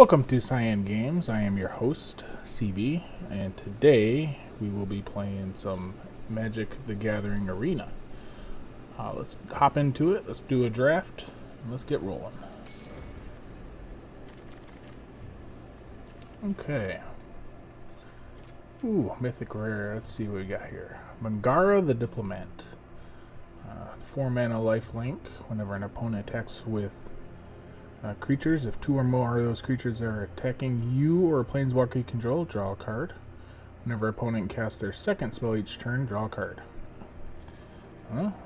Welcome to Cyan Games. I am your host, CB, and today we will be playing some Magic the Gathering Arena. Uh, let's hop into it, let's do a draft, and let's get rolling. Okay. Ooh, Mythic Rare. Let's see what we got here. Mangara the Diplomat. Uh, 4 mana life link. Whenever an opponent attacks with uh, creatures, if two or more of those creatures are attacking you or a planeswalker you control, draw a card. Whenever opponent casts their second spell each turn, draw a card.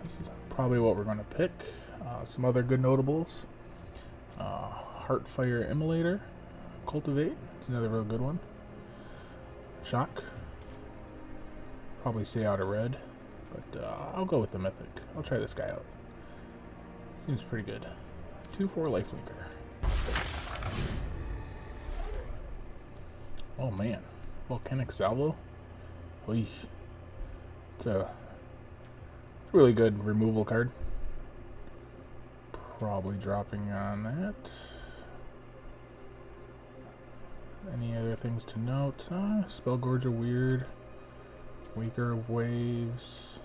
This is probably what we're going to pick. Uh, some other good notables. Uh, Heartfire Immolator. Cultivate. It's another real good one. Shock. Probably stay out of red. But uh, I'll go with the Mythic. I'll try this guy out. Seems pretty good. 2-4 lifelinker. Oh man. Volcanic Salvo? Oy. It's a really good removal card. Probably dropping on that. Any other things to note? Uh, Spellgorger weird. Waker of Waves.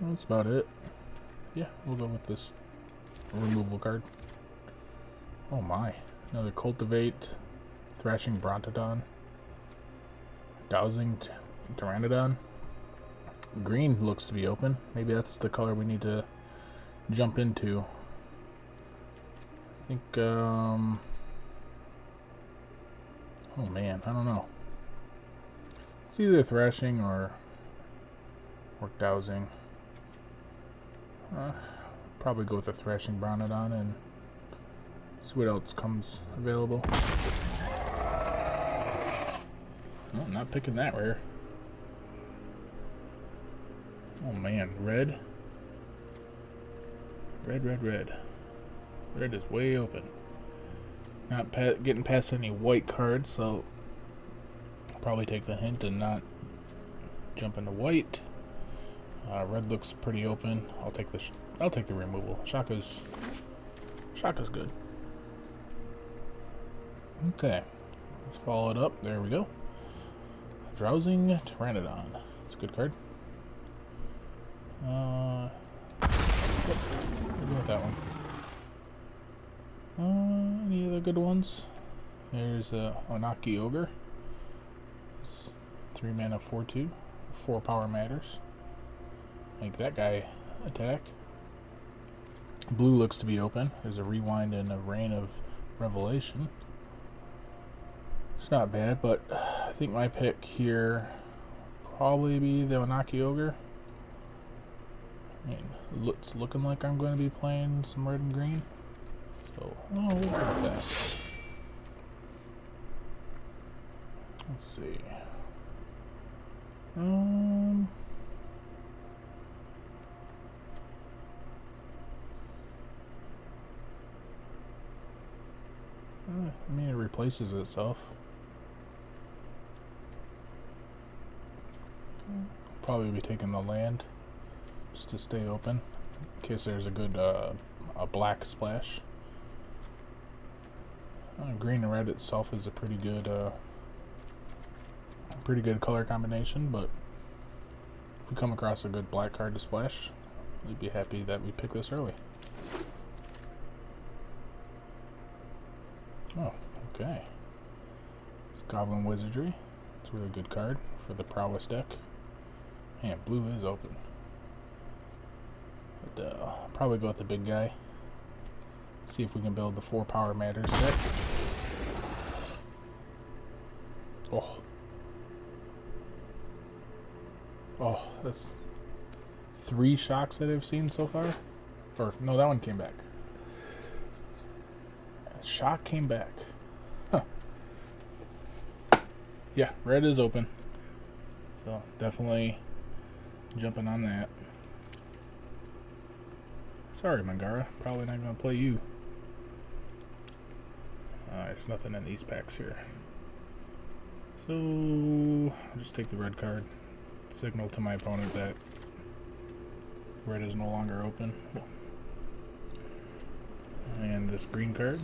That's about it. Yeah, we'll go with this removal card. Oh my. Another Cultivate. Thrashing Brontodon. Dowsing Tyrannodon. Green looks to be open. Maybe that's the color we need to jump into. I think, um... Oh man, I don't know. It's either thrashing or or dowsing. Uh, probably go with the thrashing Brontodon and see what else comes available. No, I'm not picking that rare. Oh man, red. Red, red, red. Red is way open. Not pa getting past any white cards, so I'll probably take the hint and not jump into white. Uh, red looks pretty open. I'll take the I'll take the removal. Shaka's Shaka's good. Okay, let's follow it up. There we go. Drowsing Tyrannodon. It's a good card. Uh, we'll go with that one. Uh, any other good ones? There's uh, Onakke Ogre. It's 3 mana 4 2. 4 power matters. Make that guy attack. Blue looks to be open. There's a rewind and a rain of revelation. It's not bad, but I think my pick here probably be the Onakke Ogre. I mean, it's looking like I'm going to be playing some red and green. So, oh, we'll that. Let's see. Um... I mean, it replaces itself. Probably be taking the land just to stay open in case there's a good uh, a black splash. Uh, green and red itself is a pretty good uh, pretty good color combination, but if we come across a good black card to splash, we'd be happy that we picked this early. Oh, okay. It's Goblin Wizardry. It's a really good card for the Prowess deck. And blue is open. But uh, probably go with the big guy. See if we can build the four power matters deck. Oh. Oh, that's three shocks that I've seen so far. Or, no, that one came back. Shock came back. Huh. Yeah, red is open. So, definitely jumping on that. Sorry, Mangara. Probably not going to play you. Uh, there's nothing in these packs here. So, I'll just take the red card. Signal to my opponent that red is no longer open. And this green card.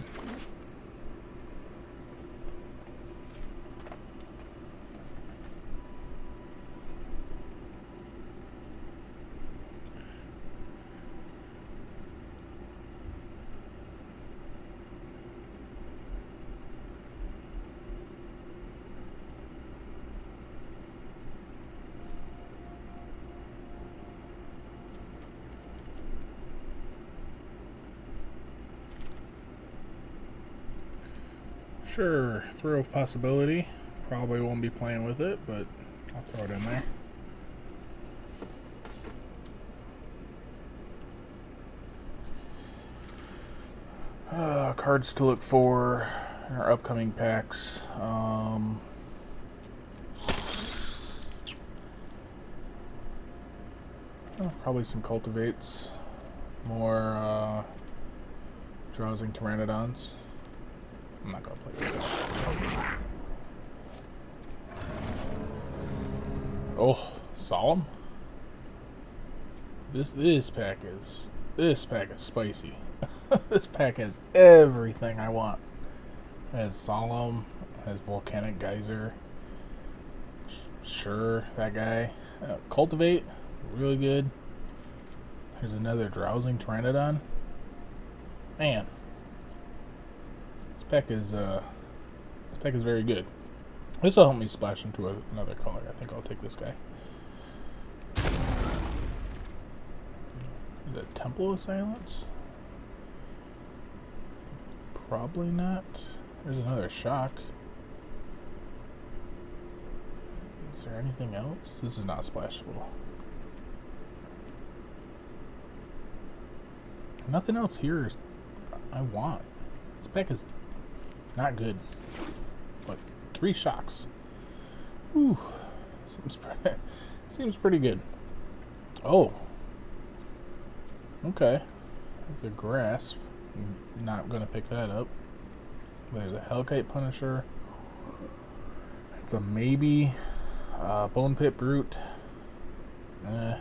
Of possibility. Probably won't be playing with it, but I'll throw it in there. Uh, cards to look for in our upcoming packs. Um, oh, probably some cultivates, more uh, drowsing tyrannodons. I'm not gonna play this. Oh, solemn. This this pack is this pack is spicy. this pack has everything I want. It has solemn, has volcanic geyser. Sure, that guy. Uh, cultivate, really good. There's another drowsing tyrannodon. Man, this pack is uh, this pack is very good. This will help me splash into a, another color. I think I'll take this guy. The Temple of Silence? Probably not. There's another shock. Is there anything else? This is not splashable. Nothing else here I want. This pack is not good. But three shocks. Ooh, seems pretty, seems pretty good. Oh. Okay. The grasp. I'm Not gonna pick that up. There's a Hellkite Punisher. It's a maybe. Uh, Bone Pit Brute. Eh.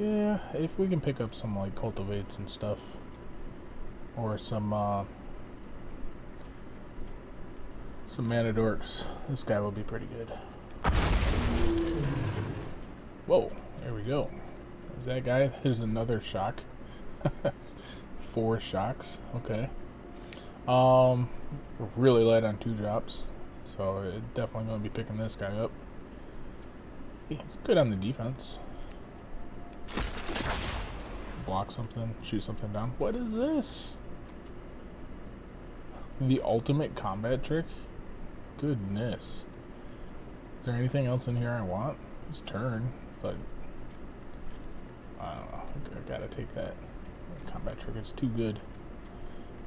Yeah, if we can pick up some like cultivates and stuff, or some uh, some Manadorks, this guy will be pretty good. Whoa, there we go. Is that guy? There's another shock. Four shocks. Okay. Um, really light on two drops, so definitely going to be picking this guy up. He's good on the defense block something, shoot something down. What is this? The ultimate combat trick? Goodness. Is there anything else in here I want? Just turn, but I don't know. I gotta take that combat trick. It's too good.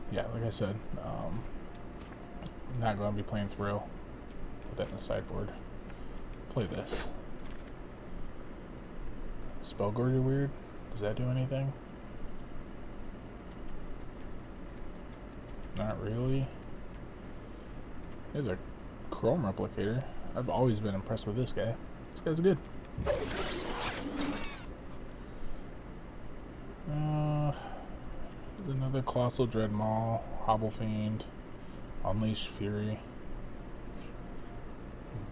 Yeah, like I said, um, not going to be playing through. Put that in the sideboard. Play this. Spell Spellgorger weird. Does that do anything? Not really. There's a Chrome Replicator. I've always been impressed with this guy. This guy's good. Uh, another Colossal Dread Dreadmaw, Hobblefiend, Unleash Fury,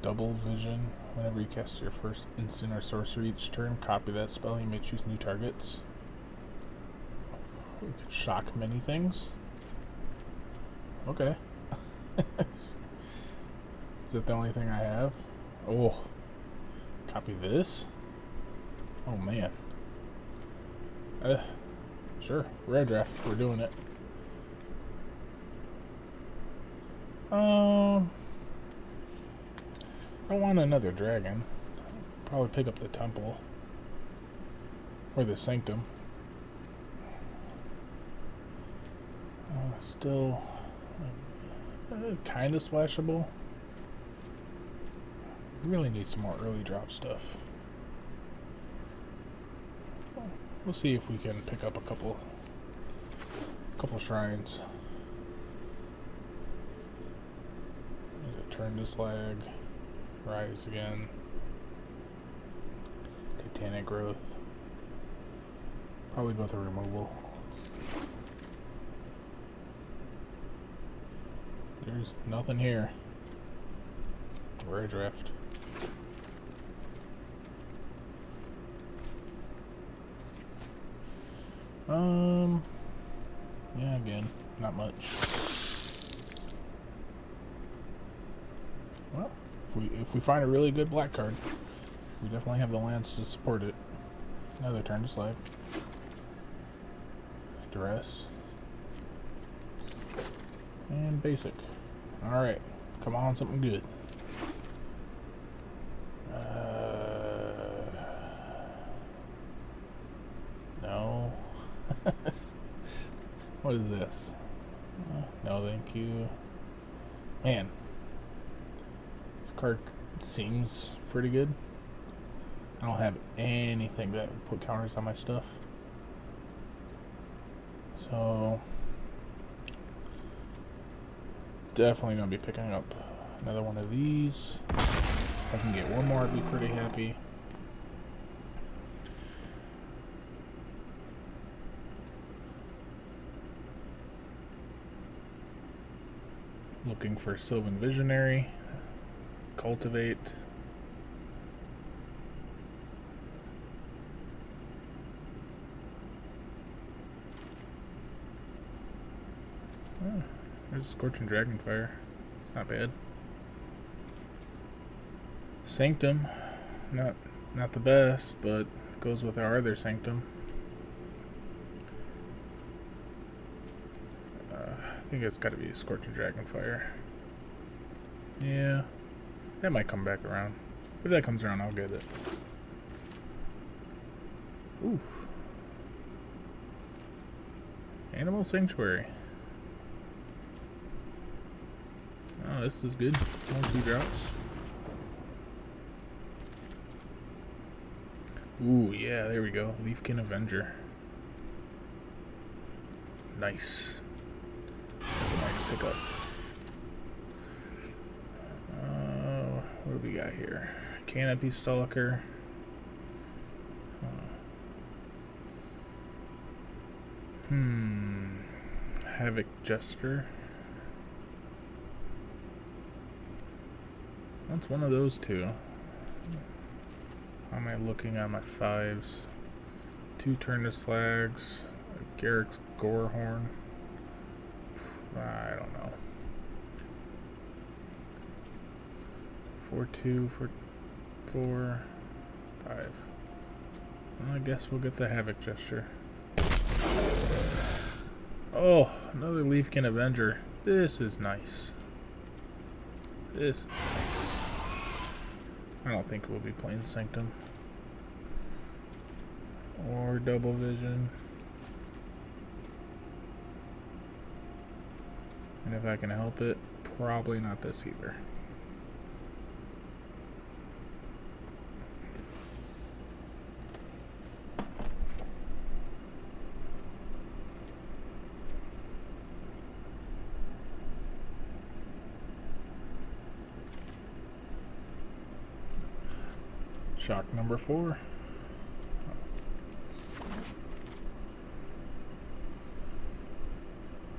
Double Vision. Whenever you cast your first instant or sorcery each turn, copy that spell. You may choose new targets. We can shock many things. Okay. Is that the only thing I have? Oh. Copy this? Oh, man. Uh, sure. Rare draft. We're doing it. Um... I want another dragon. Probably pick up the temple. Or the sanctum. Uh, still uh, kind of splashable. Really need some more early drop stuff. We'll see if we can pick up a couple couple shrines. Turn to slag. Rise again. Titanic growth. Probably go with a removal. There's nothing here. Rare drift. Um, yeah, again, not much. Well, if we, if we find a really good black card, we definitely have the lands to support it. Another turn to slide. Duress. And basic. Alright, come on, something good. Uh, no. what is this? Uh, no, thank you. Man, card seems pretty good. I don't have anything that would put counters on my stuff. So, definitely to be picking up another one of these. If I can get one more, I'd be pretty happy. Looking for Sylvan Visionary. Cultivate. Oh, there's a Scorching Dragonfire. It's not bad. Sanctum. Not not the best, but goes with our other Sanctum. Uh, I think it's got to be Scorching Dragonfire. Yeah, that might come back around. If that comes around, I'll get it. Ooh. Animal Sanctuary. Oh, this is good. One, two drops. Ooh, yeah, there we go. Leafkin Avenger. Nice pick up. Uh, what we got here? Canopy Stalker. Hmm. Havoc Jester. That's one of those two. How am I looking on my fives? Two Turn to Slags, Garruk's Gorehorn. I don't know. Four two four four five. Well, I guess we'll get the Havoc Jester. Oh, another Leafkin Avenger. This is nice. This is nice. I don't think we'll be playing Sanctum. Or Double Vision. And if I can help it, probably not this either. Shock number four.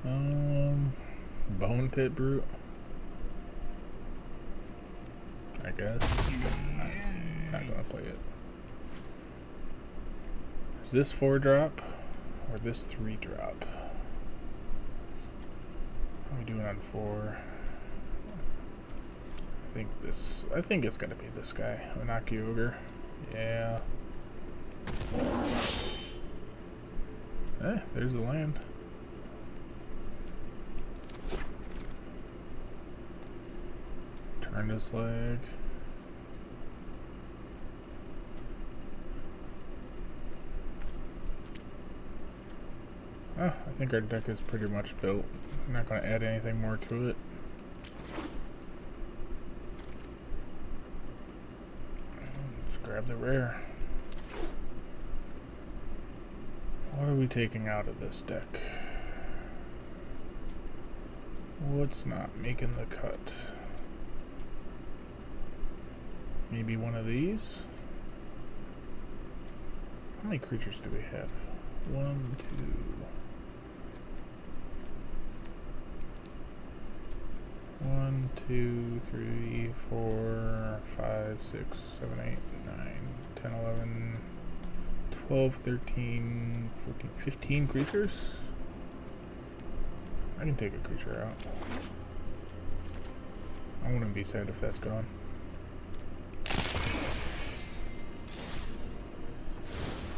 Um, bone Pit Brute? I guess. I'm not gonna play it. Is this four drop or this three drop? How are we doing on four? I think this. I think it's gonna be this guy, Onakke Ogre. Yeah. Eh, there's the land. Turn to Slag. Oh, I think our deck is pretty much built. I'm not going to add anything more to it. Let's grab the rare. What are we taking out of this deck? What's not making the cut? maybe one of these. How many creatures do we have? One, two. One, two, three, four, five, six, seven, eight, nine, ten, eleven, twelve, thirteen, fourteen, fifteen creatures? I can take a creature out. I wouldn't be sad if that's gone.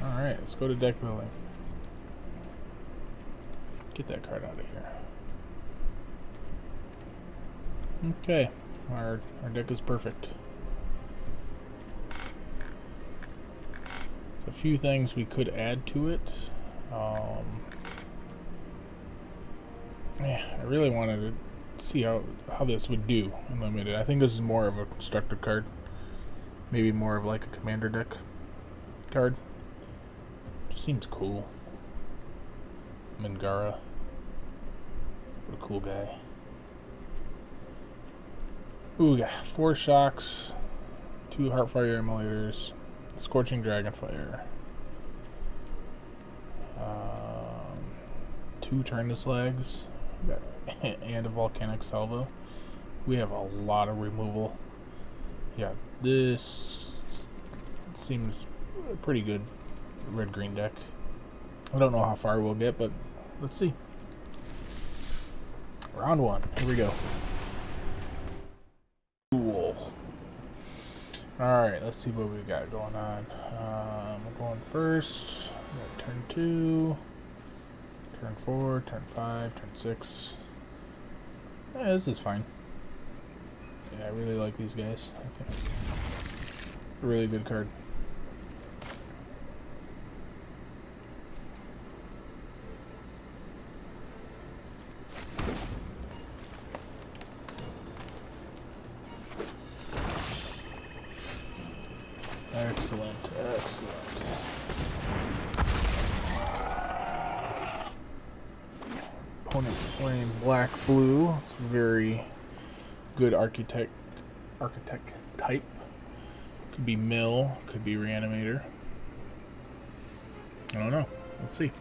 Alright, let's go to deck building. Get that card out of here. Okay, our, our deck is perfect. A few things we could add to it. Um, yeah, I really wanted to see how, how this would do in limited. I think this is more of a constructed card. Maybe more of like a commander deck card. Just seems cool. Mangara. What a cool guy. Ooh, got four shocks, two Heartfire Immolators, Scorching Dragonfire, um, two Turn to Slags, and a Volcanic Salvo. We have a lot of removal. Yeah, this seems pretty good red-green deck. I don't know how far we'll get, but let's see. Round one. Here we go. Alright, let's see what we got going on. Um, we're going first. turn two, turn four, turn five, turn six. Yeah, this is fine. Yeah, I really like these guys. I think really good card. Black blue. It's very good architect architect type. Could be mill, could be reanimator. I don't know. Let's see.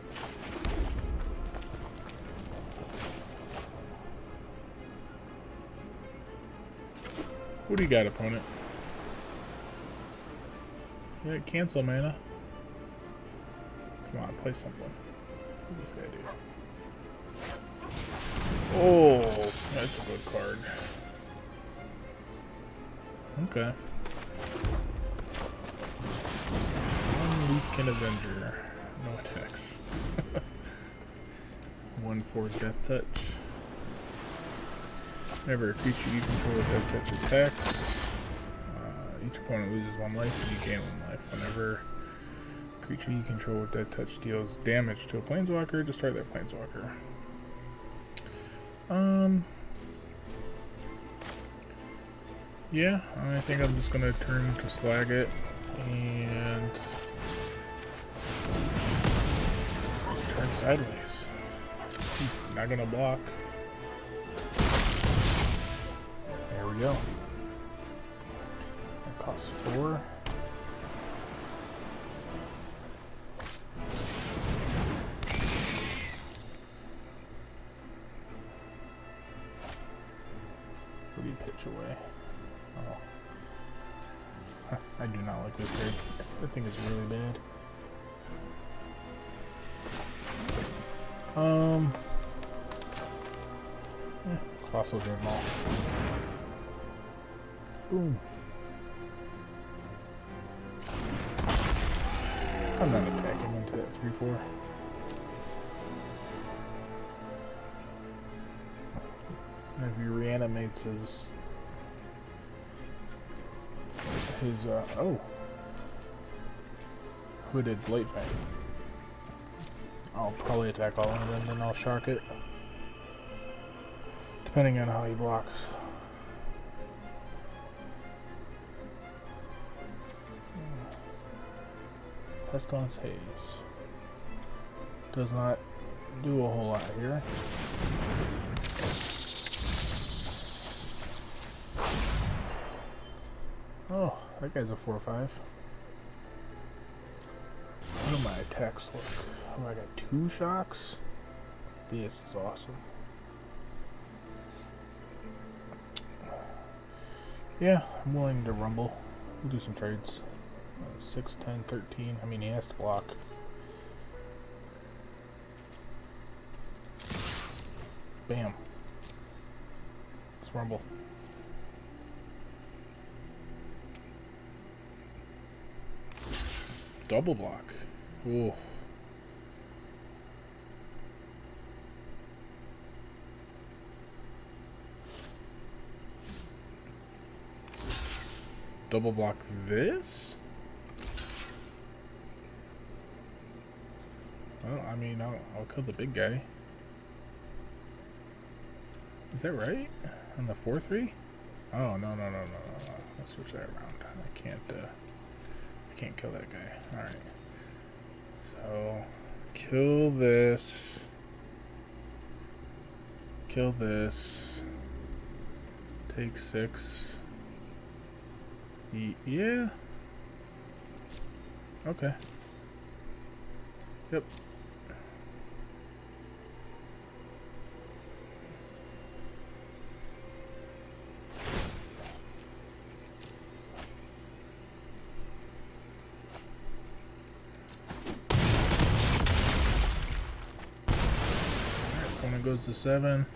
What do you got, opponent? Yeah, cancel mana. Come on, play something. What does this guy do? Oh, that's a good card. Okay. One Leafkin Avenger. No attacks. One for Death Touch. Whenever a creature you control with Death Touch attacks, uh, each opponent loses one life and you gain one life. Whenever creature you control with Death Touch deals damage to a planeswalker, destroy that planeswalker. Um. Yeah, I think I'm just gonna turn to slag it and turn sideways. He's not gonna block. There we go. That costs four. Um. Eh, Colossal Dreadmaw. Boom. I'm not attacking into that 3-4. If he reanimates his his uh oh hooded Blightfang. I'll probably attack all of them, then I'll shark it. Depending on how he blocks. Pestilence Haze. Does not do a whole lot here. Oh. that guy's a 4 or 5. How do my attacks look? Oh, I got two shocks? This is awesome. Yeah, I'm willing to rumble. We'll do some trades. Uh, 6, 10, 13. I mean, he has to block. Bam. Let's rumble. Double block. Ooh. Double block this? Well, I mean, I'll, I'll kill the big guy. Is that right? On the 4-3? Oh, no, no, no, no, no. Let's switch that around. I can't, uh, I can't kill that guy. Alright. Kill this. Kill this. Take six. yeah. Okay. Yep. To seven.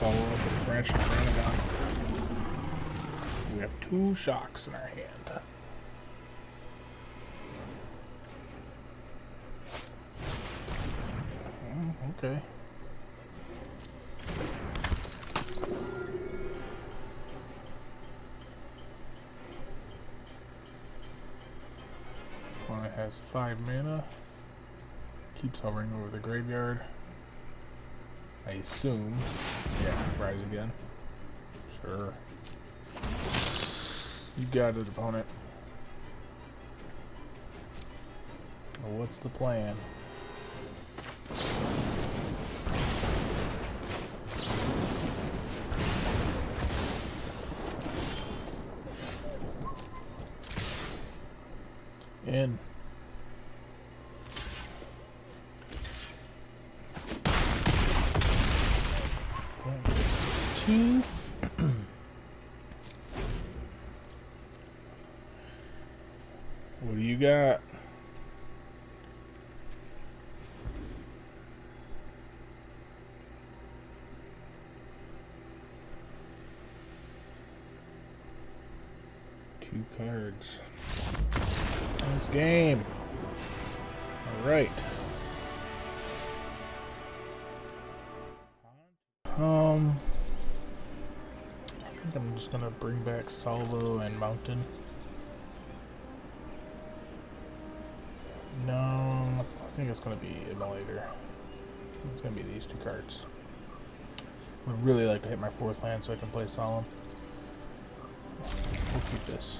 Follow up with Branch and. We have two shocks in our hand. Mm, okay. One has five mana. Keeps hovering over the graveyard. I assume. Yeah, rise again. Sure. You got it, opponent. Well, what's the plan? In. two. what do you got? Cards. This game. All right. Um I think I'm just gonna bring back Salvo and Mountain. No, I think it's gonna be Immolator. It's gonna be these two cards. I would really like to hit my fourth land so I can play Solemn. We'll keep this.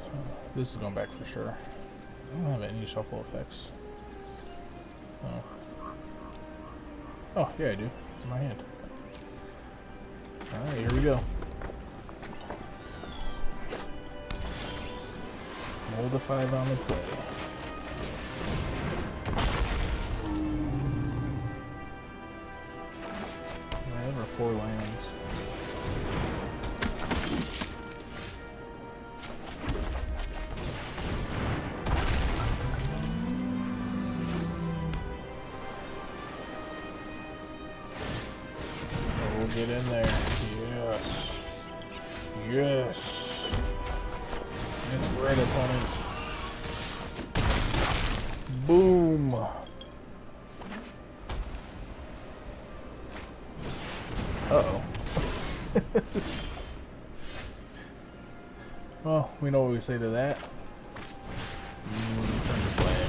This is going back for sure. I don't have any shuffle effects. Oh. Oh, yeah, I do. It's in my hand. Alright, here we go. The five on the play. Say to that. Mm, turn to slag.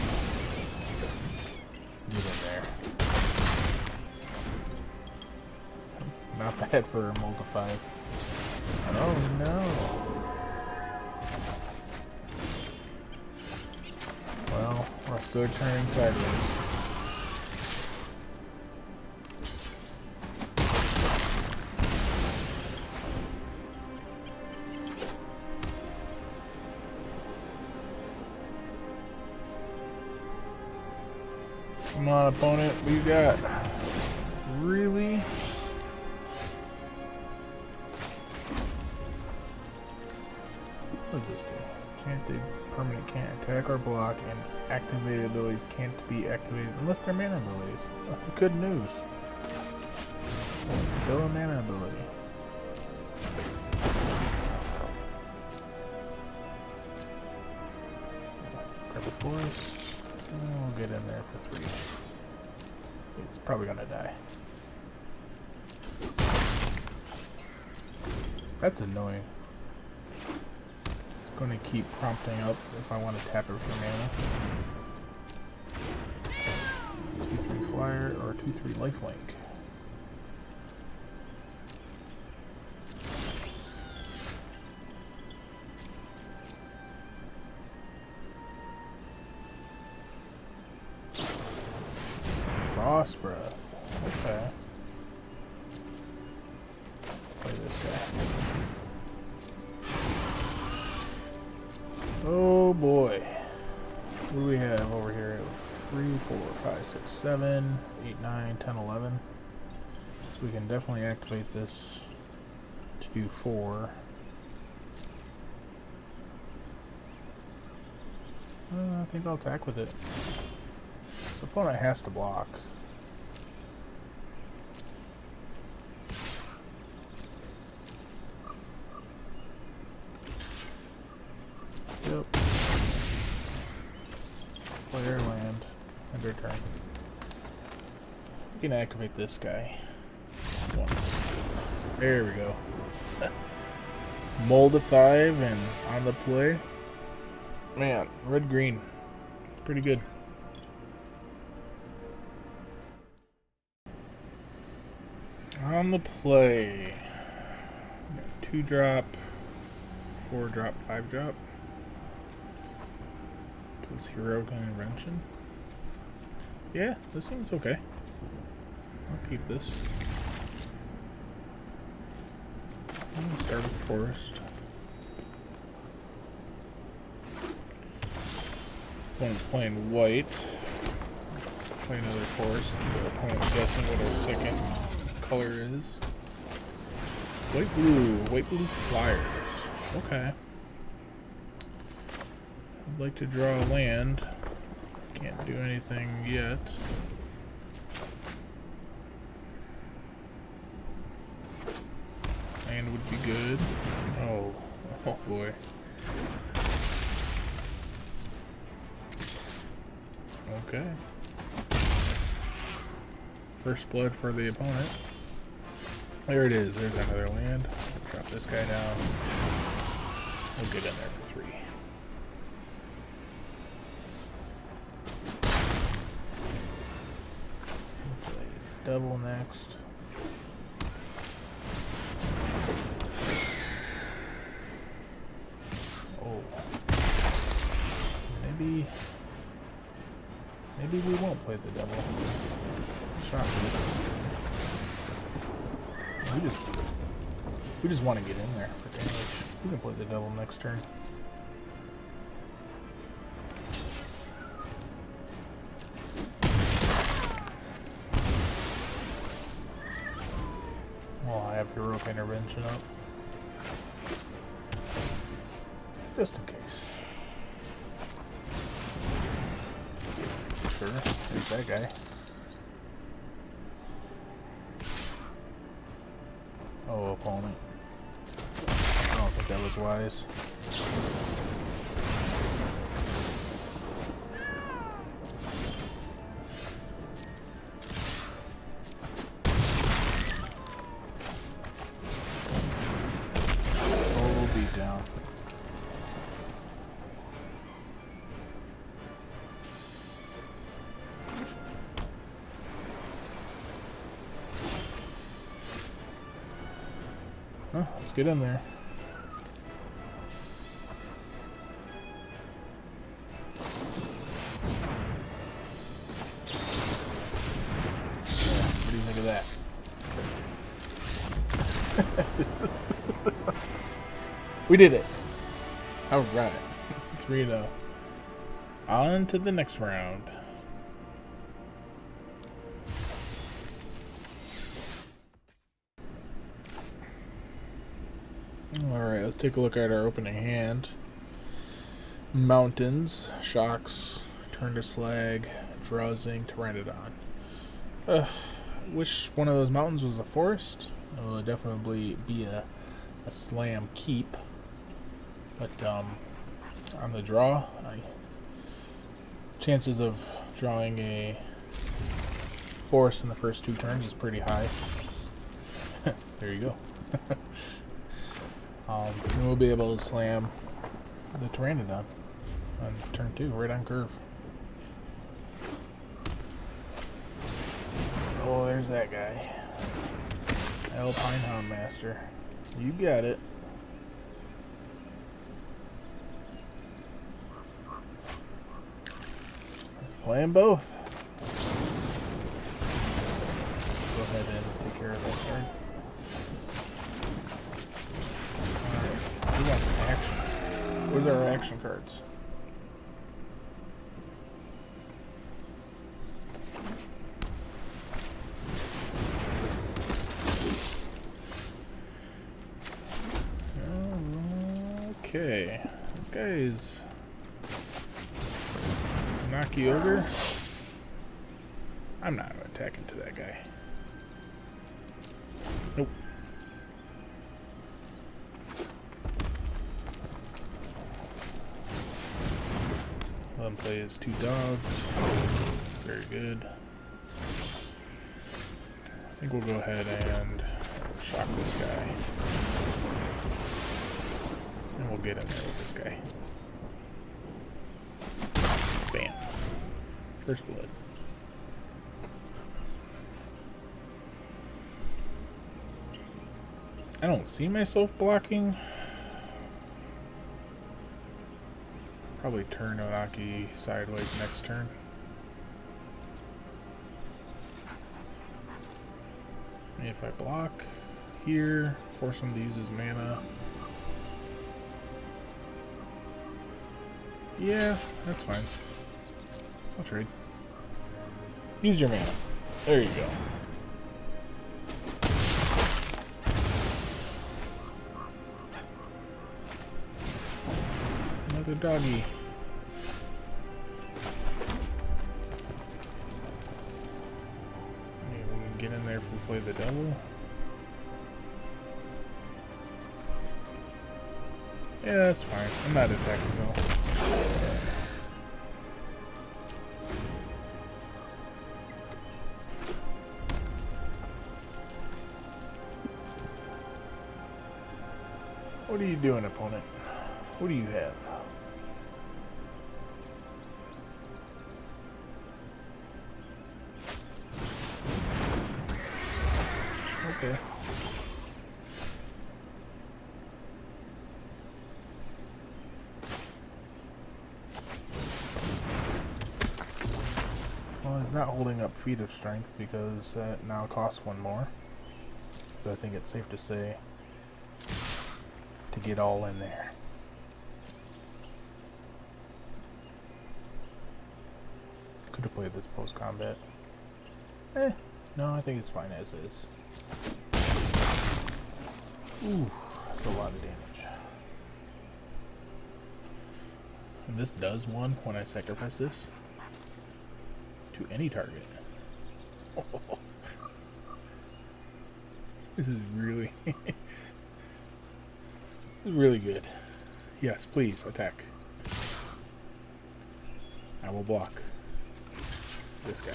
Get in there. Not bad for a multi five. Oh no. Well, we're still turning sideways. Opponent. You got? Really? What does this do? Enchanted permanent can't attack or block, and its activated abilities can't be activated unless they're mana abilities. Oh, good news. It's still a mana ability. Grab. We'll get in there for three. It's probably gonna die. That's annoying. It's gonna keep prompting up if I want to tap it for mana. 2-3 flyer or 2-3 lifelink. Activate this to do 4. Uh, I think I'll attack with it. The opponent has to block. Yep. Player land. Your turn. We can activate this guy. There we go. Mold a 5 and on the play. Man, red green. It's pretty good. On the play. Two drop, four drop, five drop. Plus heroic intervention. Yeah, this seems okay. I'll keep this. Start forest. Opponent's playing white. Play another forest. The opponent's guessing what our second color is. White blue. White blue flyers. Okay. I'd like to draw land. Can't do anything yet. Land would be good. Oh, oh boy. Okay. First blood for the opponent. There it is. There's another land. Drop this guy down. We'll get in there for three. Double next. Play the. Shot We just... We just want to get in there for damage. We can play the devil next turn. Well, I have heroic intervention up. Just in case. That guy. Oh, opponent. I don't think that was wise. Get in there. We did it. Alright. 3 0. On to the next round. Take a look at our opening hand. Mountains, Shocks, Turn to Slag, Drowsing, Tyrannodon. Uh, wish one of those mountains was a forest. It would definitely be a, a slam keep. But um, on the draw, I, chances of drawing a forest in the first two turns is pretty high. there you go. um, and we'll be able to slam the Tyrannodon on turn two, right on curve. Oh, there's that guy. Alpine Houndmaster. You got it. Let's play them both. Go ahead and take care of that card. Got some action. Where's our action cards? Okay, this guy is Onakke Ogre. I'm His two dogs. Very good. I think we'll go ahead and shock this guy. And we'll get in there with this guy. Bam. First blood. I don't see myself blocking. Probably turn Onakke sideways next turn. If I block here, force him to use his mana. Yeah, that's fine. I'll trade. Use your mana. There you go. Another doggy. There we play the devil. Yeah, that's fine. I'm not attacking though. What are you doing, opponent? What do you have? Feat of Strength because that now costs one more. So I think it's safe to say to get all in there. Could have played this post-combat. Eh, no, I think it's fine as is. Ooh, that's a lot of damage. And this does one when I sacrifice this to any target. This is really really good. Yes, please, attack. I will block this guy.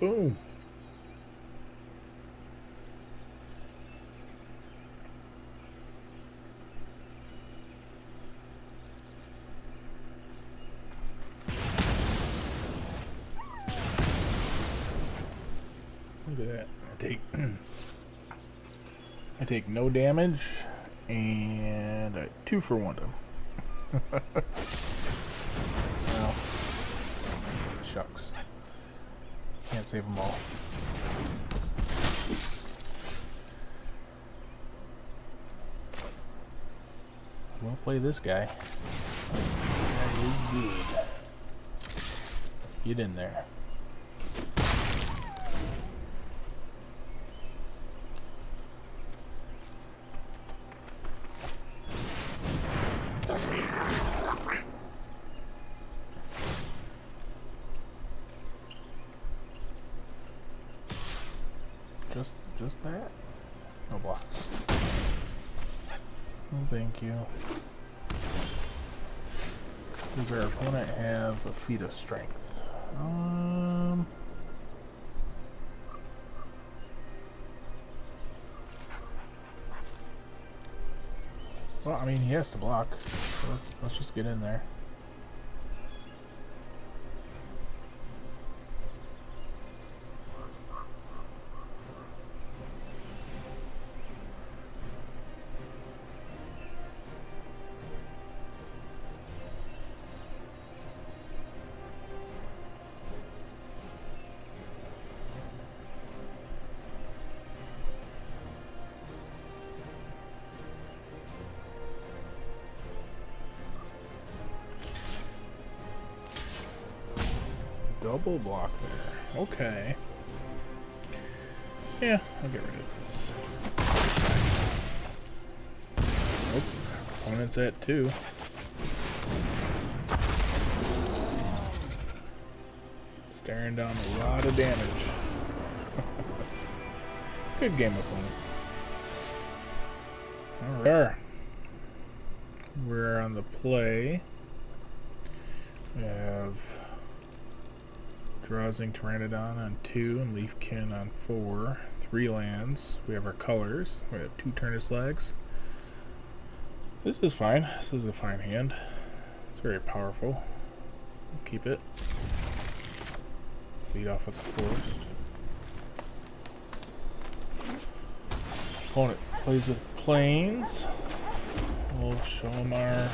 Boom. Look at that. I take I take no damage and two for one well, shucks. Can't save them all. We'll play this guy. Good. Get in there. Just, just that? No blocks. No, thank you. Does our opponent have a feat of strength? Um. Well, I mean, he has to block. So let's just get in there. Double block there. Okay. Yeah, I'll get rid of this. Nope. Opponent's at two. Staring down a lot of damage. Good game, opponent. Alright. We're on the play. We have Drowsing Tyrannodon on two and Leafkin on four. Three lands. We have our colors. We have two Turn to Slags. This is fine. This is a fine hand. It's very powerful. keep it. Lead off with the forest. Opponent plays with planes. We'll show him our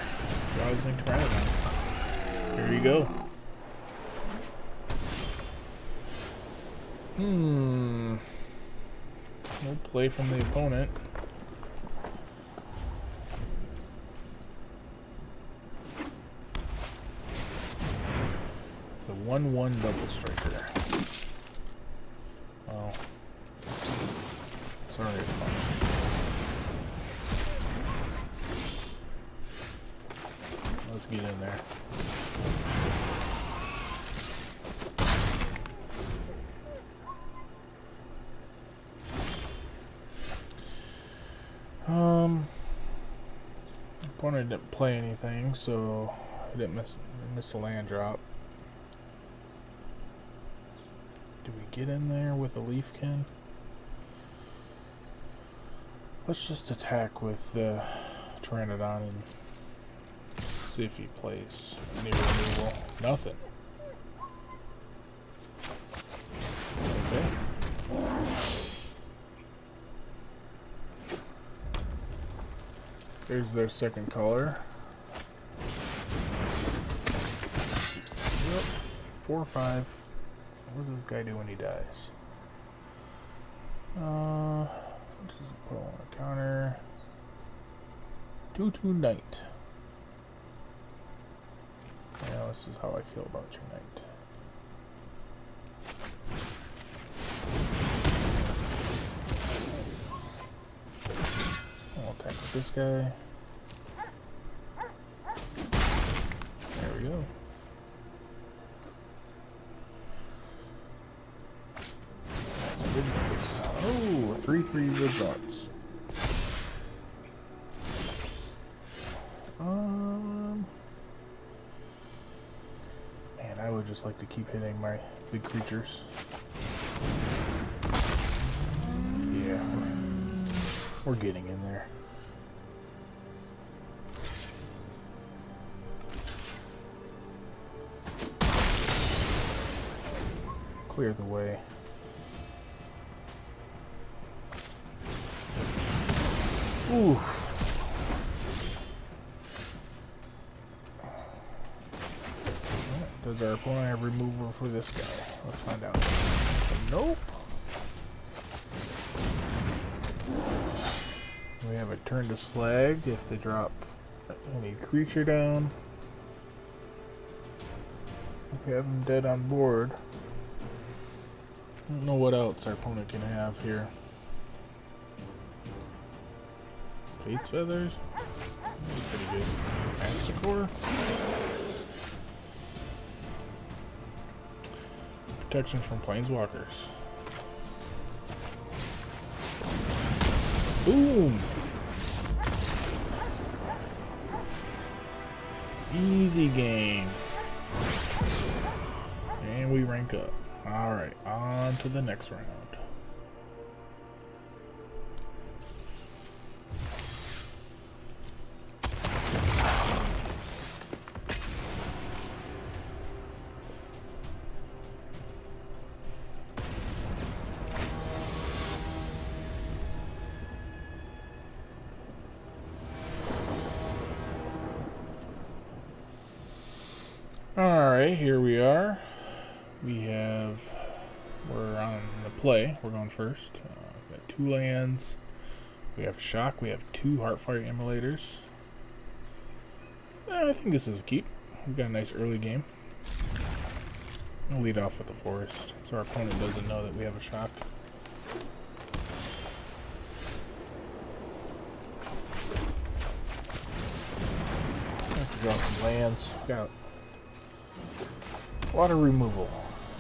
Drowsing Tyrannodon. Here you go. Hmm. No play from the opponent. The 1-1 double striker. Play anything, so I didn't miss missed a land drop. Do we get in there with a leafkin? Let's just attack with the uh, Tyrannodon and see if he plays any removal. Nothing. There's their second color. Yep. Four or five. What does this guy do when he dies? Uh, just put on a counter. Two two knight. Yeah, this is how I feel about your knight. This guy. There we go. Oh, 3 3 results. Um, man, I would just like to keep hitting my big creatures. We're, getting in there. clear the way. Ooh. Does our opponent have removal for this guy? Let's find out. Nope. Turn to slag if they drop any creature down. We have them dead on board. I don't know what else our opponent can have here. Fate's Feathers? Pretty good. Manticore? Protection from Planeswalkers. Boom! Easy game. And we rank up. Alright, on to the next round. First. Uh, we got two lands. We have Shock. We have two Heartfire Immolators. Eh, I think this is a keep. We've got a nice early game. I'll lead off with the Forest, so our opponent doesn't know that we have a Shock. Have to draw some lands. Got a lot of removal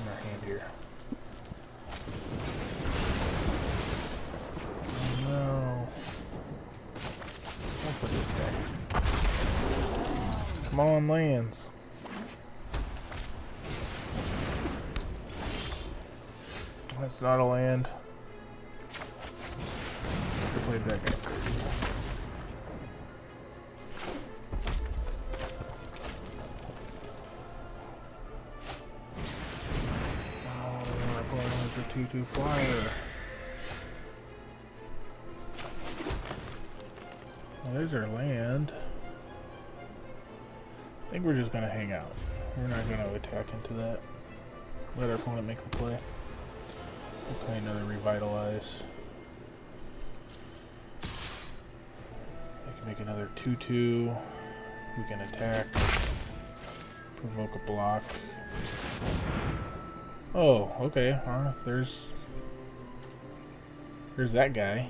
in our hand here. Come on, lands. That's not a land. Should played that guy. Oh, a 2-2 flyer. Well, there's our land. I think we're just to hang out. We're not to attack into that. Let our opponent make the play. We'll play another Revitalize. We can make another 2-2. We can attack. Provoke a block. Oh, okay. Uh, there's... There's that guy.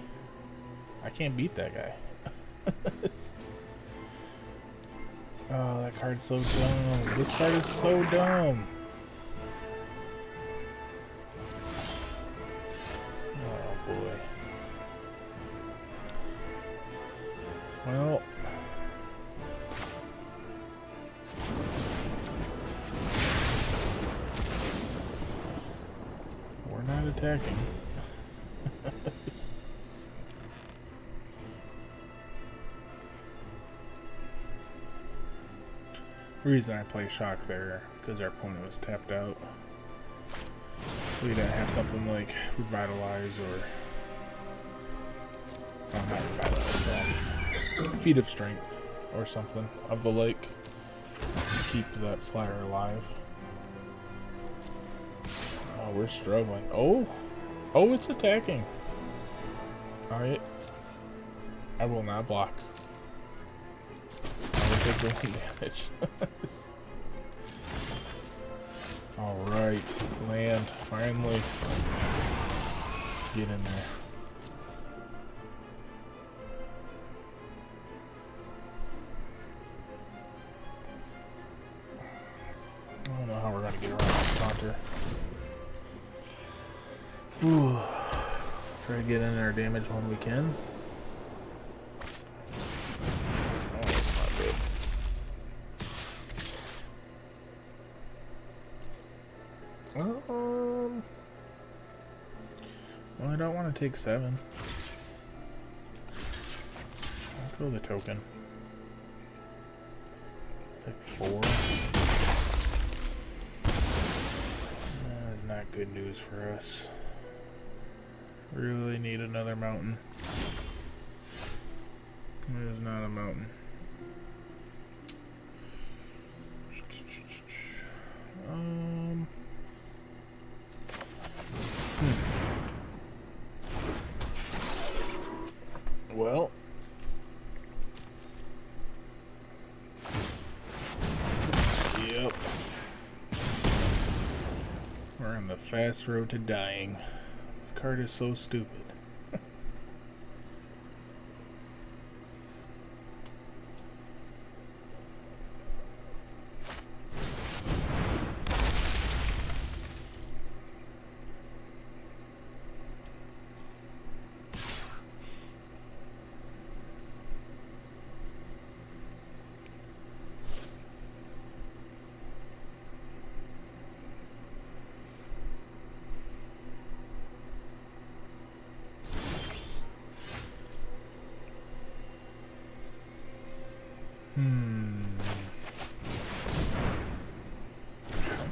I can't beat that guy. oh, that card's so dumb. This card is so dumb. Reason I play shock there, because our opponent was tapped out. We didn't have something like revitalize or not revitalize, um, feat of strength or something of the lake to keep that flyer alive. Oh, we're struggling. Oh, oh, it's attacking. All right, I will not block take one damage. Alright, land, finally. Get in there. I don't know how we're gonna get around this taunter. Ooh. Try to get in our damage when we can. Um, well, I don't want to take seven. I'll throw the token. Take four. That is not good news for us. Really need another mountain. Is not a mountain. Um... Well. Yep. We're on the road to dying. This card is so stupid. Hmm.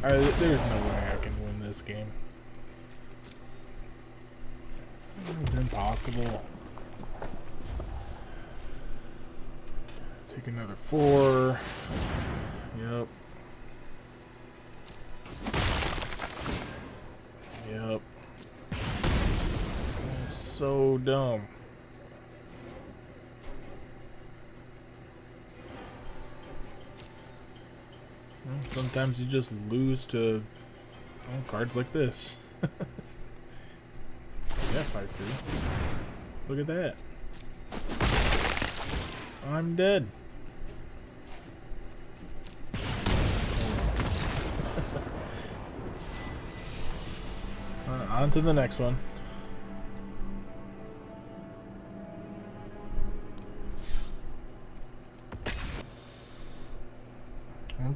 There's no way I can win this game. It's impossible. Take another four. Yep. Yep. So dumb. Well, sometimes you just lose to well, cards like this. yeah, 5 3. Look at that. I'm dead. uh, on to the next one.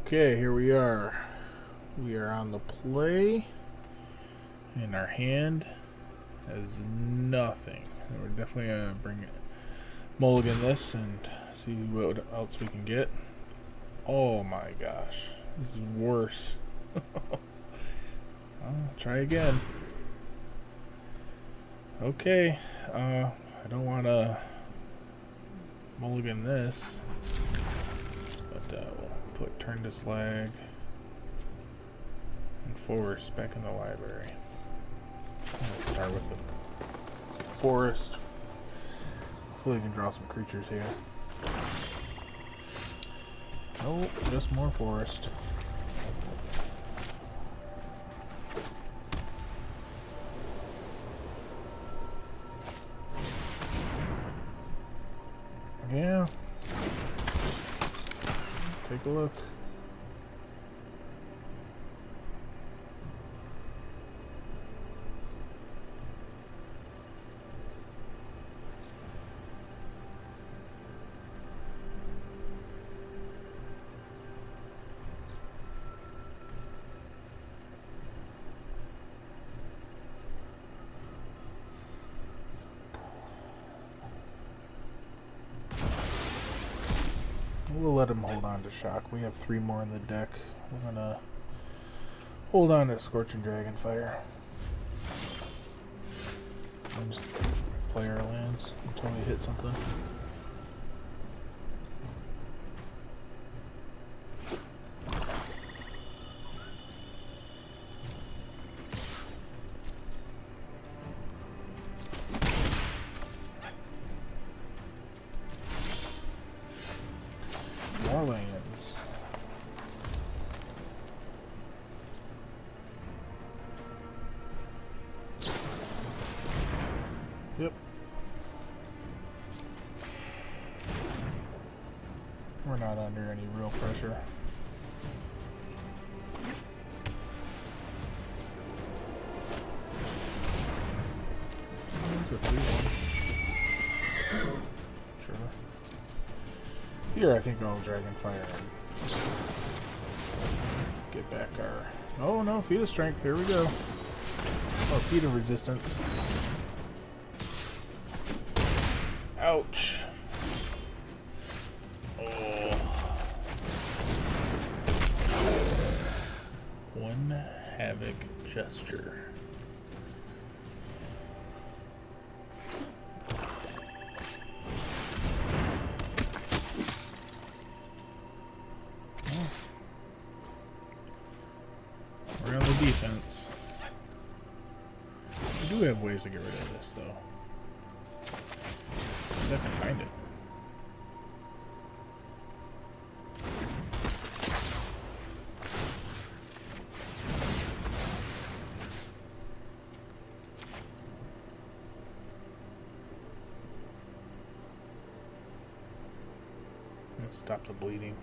Okay, here we are. We are on the play, and our hand has nothing. We're definitely gonna bring it, mulligan this and see what else we can get. Oh my gosh, this is worse. I'll try again. Okay, uh, I don't want to mulligan this, but uh, put turn to slag and forest back in the library. Let's start with the forest. Hopefully we can draw some creatures here. Nope, just more forest. Look. We'll let him hold on to shock. We have three more in the deck. We're gonna hold on to Scorching Dragonfire. And just play our lands until we hit something. Pressure. Sure. Here, I think I'll Dragonfire and get back our. Oh no, Feat of Strength. Here we go. Oh, Feat of Resistance. Ouch. Jester. We're on the defense. We do have ways to get rid of this, though. We have to find it. Stop the bleeding.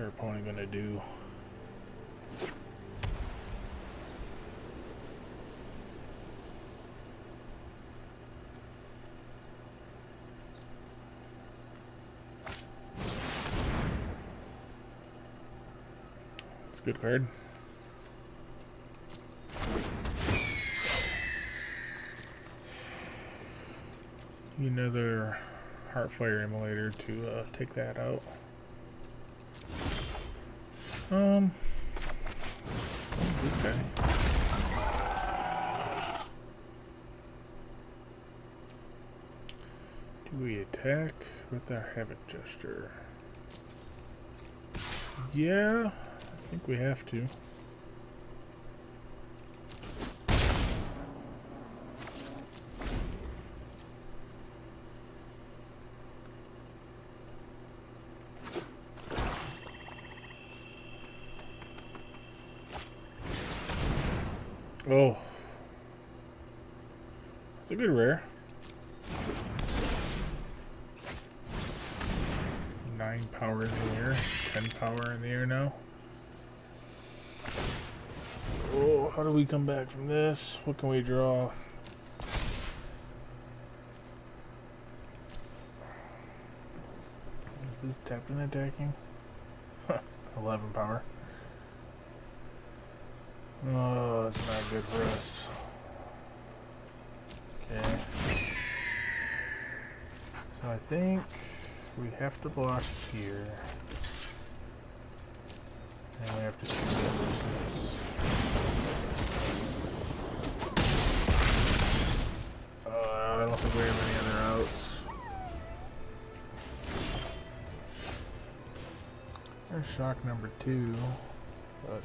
Our opponent gonna do? It's a good card. Another Heartfire Immolator to uh, take that out. Um, guy. Do we attack with our Havoc Jester? Yeah, I think we have to. Oh. It's a good rare. Nine power in the air. Ten power in the air now. Oh, how do we come back from this? What can we draw? Is this tapped attacking? 11 power. Oh, that's not good for us. Okay. So I think we have to block here. And we have to lose this. We have any other outs. There's shock number two, but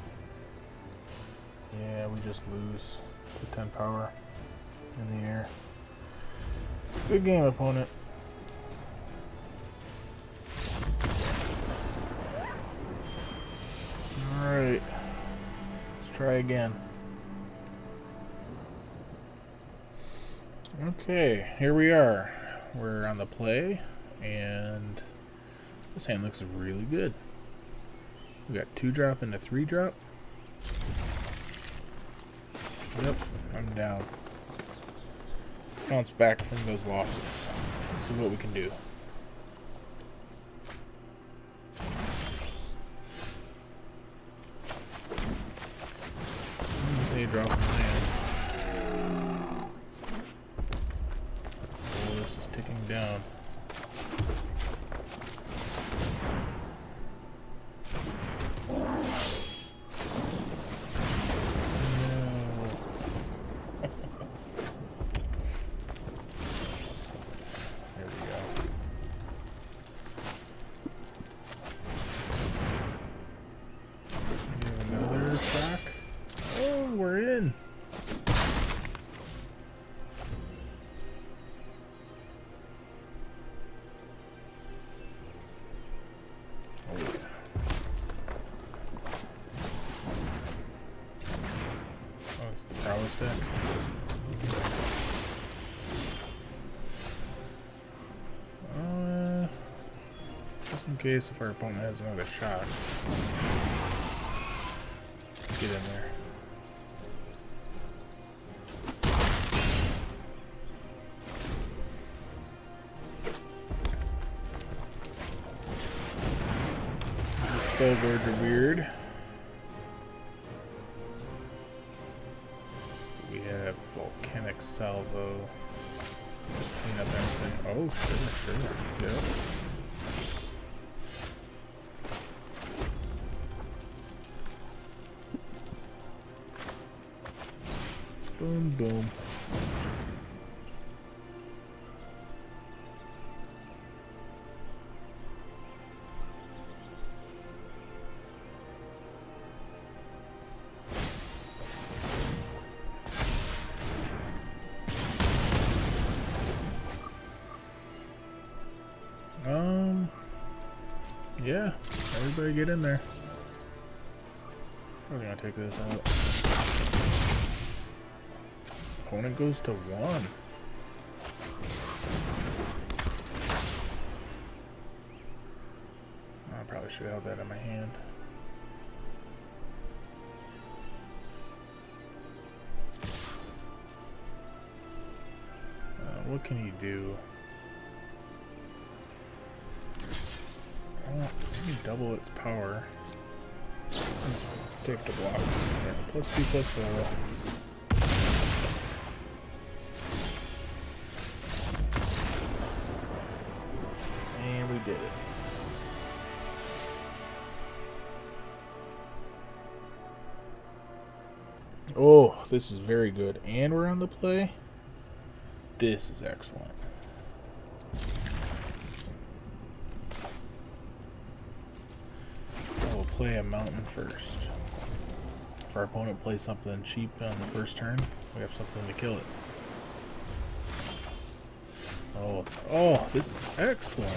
yeah, we just lose to 10 power in the air. Good game, opponent. Alright. Let's try again. Okay, here we are. We're on the play, and this hand looks really good. We got two drop and a three drop. Yep, I'm down. Bounce back from those losses. Is what we can do. Case if our opponent has another shot. Get in there. Spellboards are weird. Boom. Um, yeah, everybody get in there. We're gonna take this out. Opponent goes to one. I probably should have held that in my hand. Uh, what can he do? Maybe double its power. Safe to block. Yeah, plus two, plus four. This is very good. And we're on the play. This is excellent. We'll play a mountain first. If our opponent plays something cheap on the first turn, we have something to kill it. Oh, oh, this is excellent.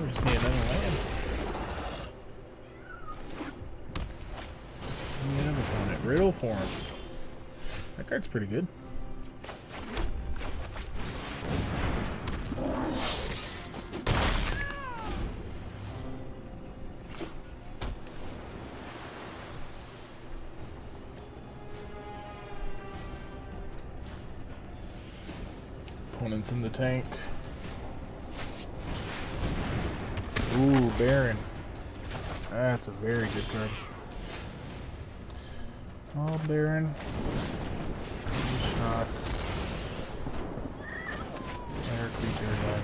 We just need another land. Riddleform. That card's pretty good. Opponent's in the tank. Ooh, Baron. That's a very good card. Oh, Baron. Air creature then.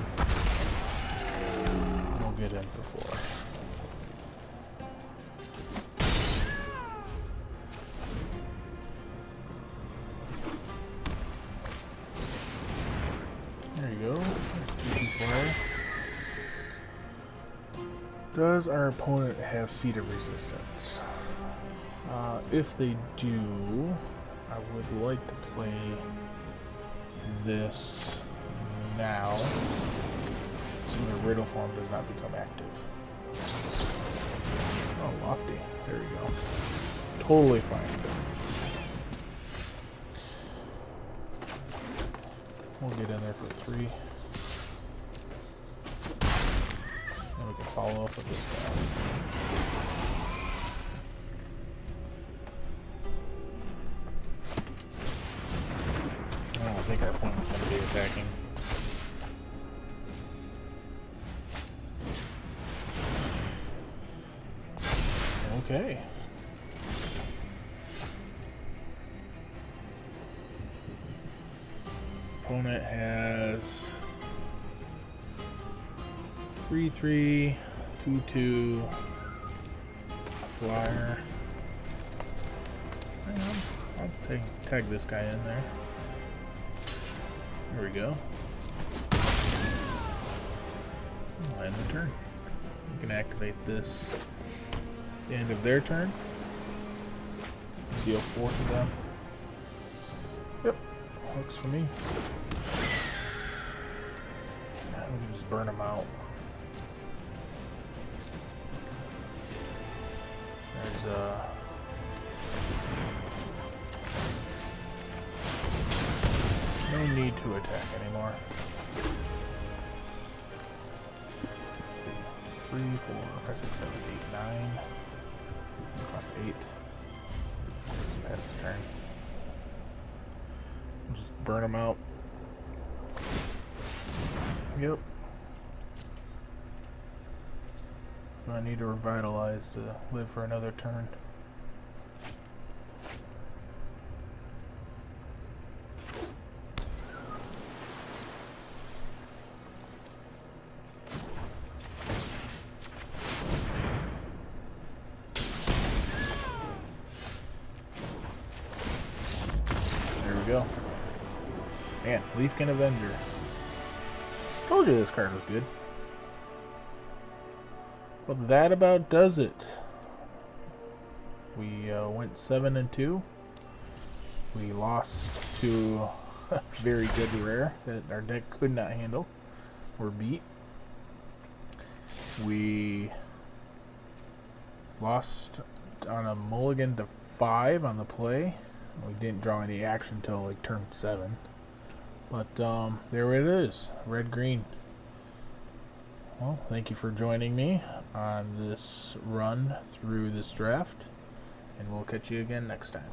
We'll get in for four. There you go. Does our opponent have feat of resistance? Uh, if they do, would like to play this now so the Riddleform does not become active. Oh, lofty. There we go. Totally fine. We'll get in there for three. And we can follow up with this guy. Three three two two flyer. I'll take, tag this guy in there. There we go. end the turn. You can activate this the end of their turn. Deal four to them. Yep, works for me. Now we can just burn them out. There's uh no need to attack anymore. Three, four, five, six, seven, eight, nine. Cost eight. Pass the turn. Just burn them out. Yep. I need to revitalize to live for another turn. There we go. Man, Leafkin Avenger. Told you this card was good. Well, that about does it. We uh, went 7 and 2. We lost to a very good rare that our deck could not handle. We're beat. We Lost on a mulligan to five on the play. We didn't draw any action until like turn seven. But um, there it is, red green. Well, thank you for joining me on this run through this draft, and we'll catch you again next time.